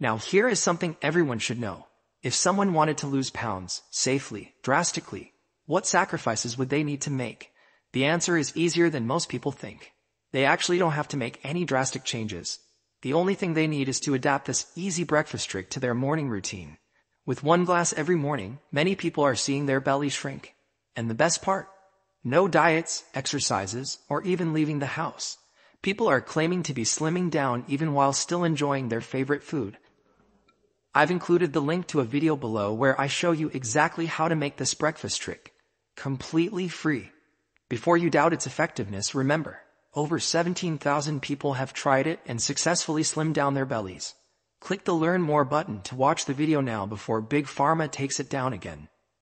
Now here is something everyone should know. If someone wanted to lose pounds, safely, drastically, what sacrifices would they need to make? The answer is easier than most people think. They actually don't have to make any drastic changes. The only thing they need is to adapt this easy breakfast trick to their morning routine. With one glass every morning, many people are seeing their belly shrink. And the best part? No diets, exercises, or even leaving the house. People are claiming to be slimming down even while still enjoying their favorite food. I've included the link to a video below where I show you exactly how to make this breakfast trick. Completely free. Before you doubt its effectiveness, remember, over 17,000 people have tried it and successfully slimmed down their bellies. Click the Learn More button to watch the video now before Big Pharma takes it down again.